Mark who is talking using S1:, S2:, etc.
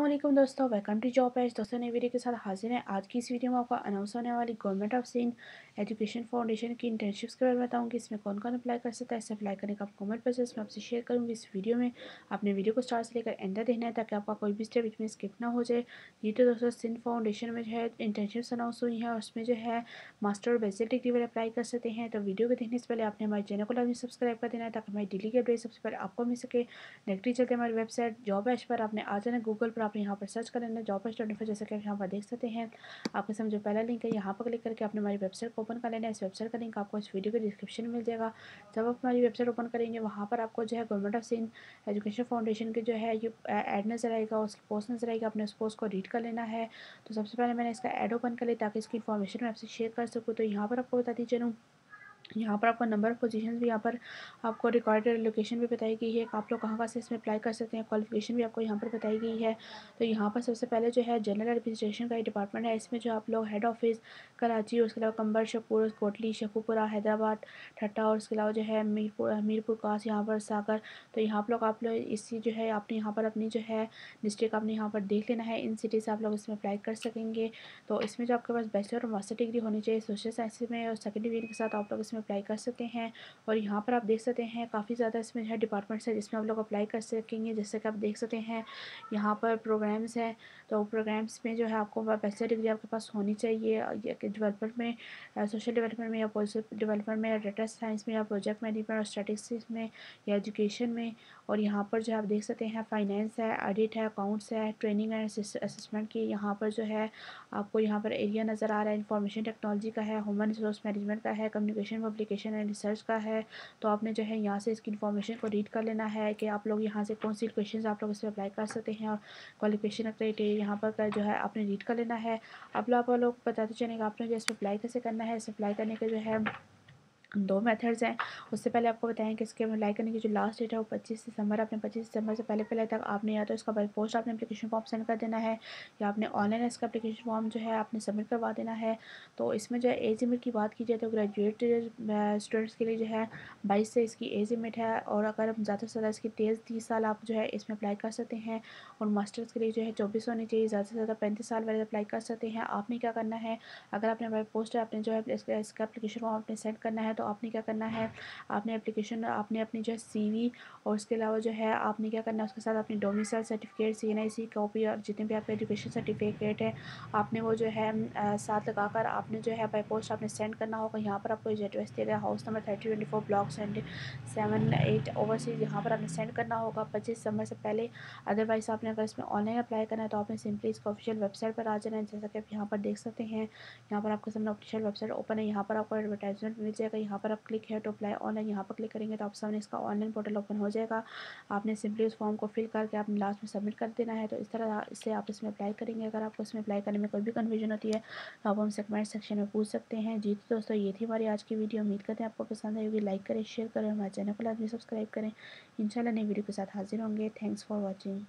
S1: वालेकुम दोस्तों welcome to job page दोस्तों, नई वीडियो के साथ हाजिर हैं। आज की इस वीडियो में आपको अनाउंस होने वाली government of Sindh education foundation की इंटर्नशिप्स के बारे में बताऊँगी। इसमें कौन कौन अप्लाई कर सकता है, इसे अप्लाई करने का कमेंट प्रोसेस मैं आपसे शेयर करूँगी। इस वीडियो में आपने वीडियो को स्टार्ट से लेकर एंड देखना है, ताकि आपका कोई भी स्टेप इसमें स्किप ना हो जाए। ये तो दोस्तों सिंध फाउंडेशन में जो है इंटर्नशिप्स अनाउंस हुई हैं, और उसमें जो है मास्टर और बेचलर डिग्री वाले अप्लाई कर सकते हैं। तो वीडियो को देखने से पहले आपने हमारे चैनल को लाजमी सब्सक्राइब कर देना है, ताकि हमारी डेली की अपडेट सबसे पहले आपको मिल सके। नेक्स्ट चलते हमारी वेबसाइट जॉब एच पर। आपने आ जाना गूगल पर आप यहाँ पर सर्च कर लेना जॉब ट्वेंटी फोर जैसे कि आप यहाँ पर देख सकते हैं। आपके सामने जो पहला लिंक है, यहाँ पर क्लिक करके आपने हमारी वेबसाइट को ओपन कर लेना है। इस वेबसाइट का लिंक आपको इस वीडियो के डिस्क्रिप्शन में मिल जाएगा। जब आप हमारी वेबसाइट ओपन करेंगे, वहाँ पर आपको जो है government of Sindh education foundation के जो है ये एड नज़र आएगा उस पोस्ट नज़र आएगा। अपने उस पोस्ट को रीड कर लेना है। तो सबसे पहले मैंने इसका एड ओपन कर लिया ताकि इसकी इन्फॉर्मेशन मैं आपसे शेयर कर सकूँ। तो यहाँ पर आपको बताती चलूँ। यहाँ पर आपको नंबर पोजीशन भी यहाँ पर आपको रिकॉर्डेड लोकेशन भी बताई गई है, आप लोग कहाँ कहाँ से इसमें अप्लाई कर सकते हैं क्वालिफिकेशन भी आपको यहाँ पर बताई गई है। तो यहाँ पर सबसे पहले जो है जनरल एडमिनिस्ट्रेशन का डिपार्टमेंट है, इसमें जो आप लोग हेड ऑफ़िस कराची उसके अलावा कंबर शपूर कोटली शेखुपुरा हैदराबाद, ठट्टा, और उसके अलावा जो है, मीरपुर मीरपुर कास, यहाँ पर सागर। तो यहाँ पर लोग आप लोग इसी जो है, आपने यहाँ पर अपनी जो है डिस्ट्रिक्ट आपने यहाँ पर देख लेना है, इन सिटी से आप लोग इसमें अप्लाई कर सकेंगे। तो इसमें जो आपके पास बैचलर और मास्टर डिग्री होनी चाहिए सोशल साइंस में और सेकेंड डिवीज़न के साथ आप लोग इसमें अप्लाई कर सकते हैं और यहाँ पर आप देख सकते हैं काफ़ी ज़्यादा इसमें जो है डिपार्टमेंट्स है जिसमें आप लोग अप्लाई कर सकेंगे। जैसे कि आप देख सकते हैं यहाँ पर प्रोग्राम्स हैं तो प्रोग्राम्स में जो है आपको बैचलर डिग्री आपके पास होनी चाहिए। डेवलपमेंट में सोशल डेवलपमेंट में या पॉजिटिव डेवलपमेंट में डेटा साइंस में या प्रोजेक्ट मैनेजमेंट और स्टैटिस्टिक्स में या एजुकेशन में। और यहाँ पर जो है आप देख सकते हैं फाइनेंस है ऑडिट है अकाउंट्स है ट्रेनिंग एंड असिस्मेंट की यहाँ पर जो है आपको यहाँ पर एरिया नज़र आ रहा है। इंफॉर्मेशन टेक्नोलॉजी का है ह्यूमन रिसोर्स मैनेजमेंट का है कम्युनिकेशन पब्लिकेशन एंड रिसर्च का है तो आपने जो है यहाँ से इसकी इन्फॉर्मेशन को रीड कर लेना है कि आप लोग यहाँ से कौन सी क्वेश्चन आप लोग इसमें अप्लाई कर सकते हैं और क्वालिफिकेशन क्राइटेरिया यहाँ पर जो है आपने रीड कर लेना है। अब आप लोग बताते चलेंगे आपने जो इसमें अप्लाई कैसे करना है, इसे अप्लाई करने के जो है दो मेथड्स हैं। उससे पहले आपको बताएँ कि इसके अप्लाई करने की जो लास्ट डेट है वो पच्चीस दिसंबर आपने पच्चीस दिसंबर से पहले पहले तक आपने या तो इसका बाई पोस्ट आपने एप्लीकेशन फॉर्म सेंड कर देना है या आपने ऑनलाइन इसका एप्लीकेशन फॉर्म जो है आपने सबमिट करवा देना है। तो इसमें जो है एज लिमिट की बात की जाए तो ग्रेजुएट स्टूडेंट्स के लिए जो है बाईस से इसकी एज लिमिट है और अगर ज़्यादा से ज़्यादा इसकी तेईस तीस साल आप जो है इसमें अप्लाई कर सकते हैं और मास्टर्स के लिए जो है चौबीस होनी चाहिए, ज़्यादा से ज़्यादा पैंतीस साल वाले अप्लाई कर सकते हैं। आपने क्या करना है? अगर आपने बाई पोस्ट आपने जो है इसका एप्लीकेशन फॉर्म आपने सेंड करना है तो आपने क्या करना है? है आपने एप्लीकेशन आपने अपनी जो है सी और उसके अलावा जो है आपने क्या करना है? उसके साथ अपनी domicile certificate C N I C copy और जितने भी आपके एजुकेशन सर्टिफिकेट है, आपने वो जो है साथ लगाकर आपने जो है बाई पोस्ट आपने सेंड करना होगा। यहाँ पर आपको एड्रेस दिया गया house number thirty twenty four block seven eight overseas यहाँ पर आपने सेंड करना होगा। पच्चीस दिसंबर से पहले अदरवाइज़ आपने अगर इसमें ऑनलाइन अप्लाई करना है तो आपने सिंपली इसका ऑफिशियल वेबसाइट पर आ जाना है। जैसा कि आप यहाँ पर देख सकते हैं, यहाँ पर आपके सामने ऑफिशियल वेबसाइट ओपन है। यहाँ पर आपको एडवर्टाइजमेंट मिल जाएगा। यहाँ पर आप क्लिक है टू अप्लाई ऑनलाइन यहाँ पर क्लिक करेंगे तो आप सामने इसका ऑनलाइन पोर्टल ओपन हो जाएगा। आपने सिंपली उस फॉर्म को फिल करके आपने लास्ट में सबमिट कर देना है तो इस तरह इससे आप इसमें अप्लाई करेंगे। अगर आपको इसमें अप्लाई करने में कोई भी कन्फ्यूज़न होती है तो आप हमसे कमेंट सेक्शन में पूछ सकते हैं। जी तो दोस्तों, ये थी हमारी आज की वीडियो उम्मीद करते हैं आपको पसंद आएगी लाइक करें शेयर करें, हमारे चैनल को लाजमी सब्सक्राइब करें। इंशाल्लाह नई वीडियो के साथ हाजिर होंगे। Thanks for watching